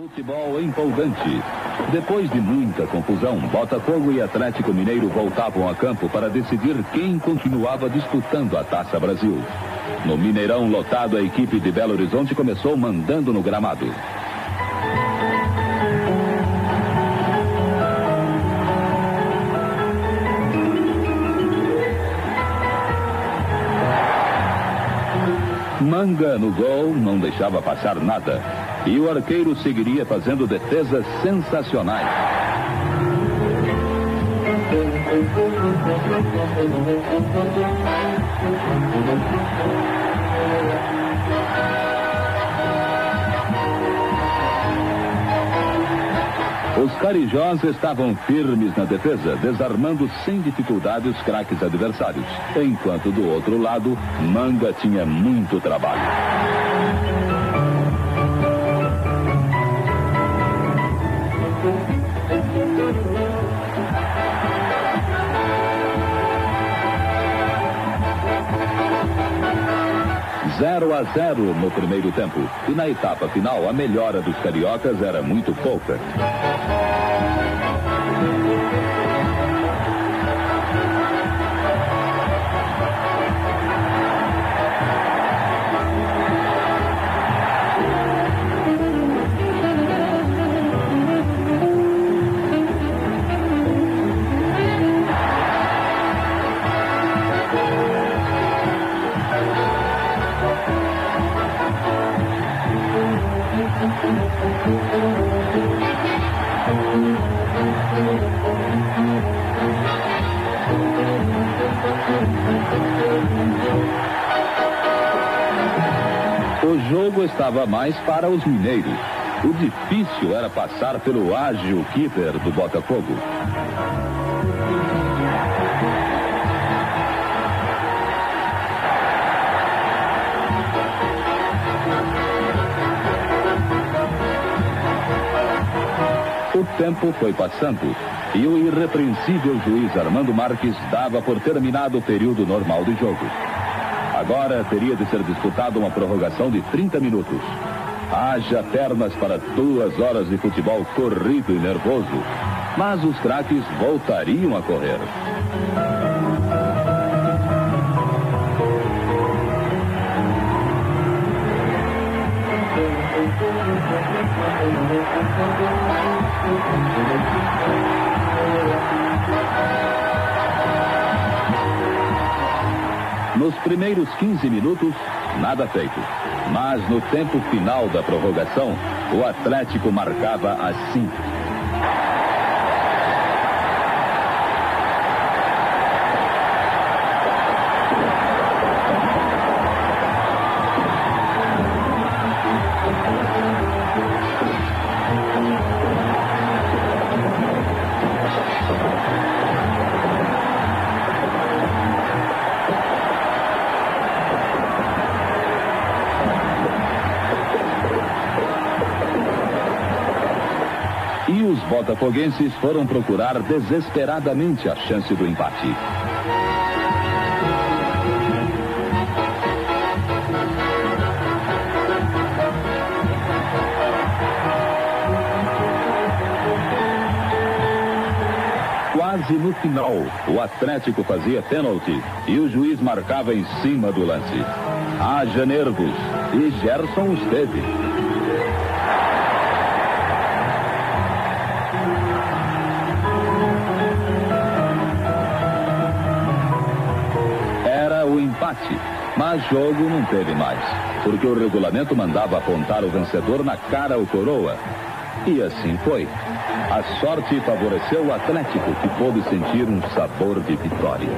Futebol empolgante. Depois de muita confusão, Botafogo e Atlético Mineiro voltavam a campo para decidir quem continuava disputando a Taça Brasil. No Mineirão lotado, a equipe de Belo Horizonte começou mandando no gramado. Manga no gol não deixava passar nada. E o arqueiro seguiria fazendo defesas sensacionais. Os carijós estavam firmes na defesa, desarmando sem dificuldade os craques adversários. Enquanto do outro lado, Manga tinha muito trabalho. 0 a 0 no primeiro tempo. E na etapa final, a melhora dos cariocas era muito pouca. O jogo estava mais para os mineiros. O difícil era passar pelo ágil keeper do Botafogo. O tempo foi passando e o irrepreensível juiz Armando Marques dava por terminado o período normal do jogo. Agora teria de ser disputada uma prorrogação de 30 minutos. Haja pernas para duas horas de futebol corrido e nervoso. Mas os craques voltariam a correr. Nos primeiros 15 minutos, nada feito. Mas no tempo final da prorrogação, o Atlético marcava assim. Os botafoguenses foram procurar desesperadamente a chance do empate. Quase no final, o Atlético fazia pênalti e o juiz marcava em cima do lance. Haja nervos e Gerson os teve. Empate, mas jogo não teve mais, porque o regulamento mandava apontar o vencedor na cara ou coroa. E assim foi. A sorte favoreceu o Atlético, que pôde sentir um sabor de vitória.